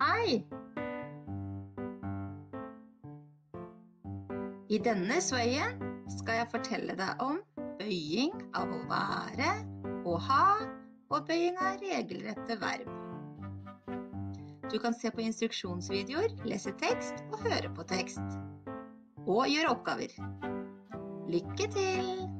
Hei! I denne sveien skal jeg fortelle deg om bøying av å være og ha, og bøying av regelrette verb. Du kan se på instruksjonsvideoer, lese tekst og høre på tekst. Og gjøre oppgaver. Lykke til!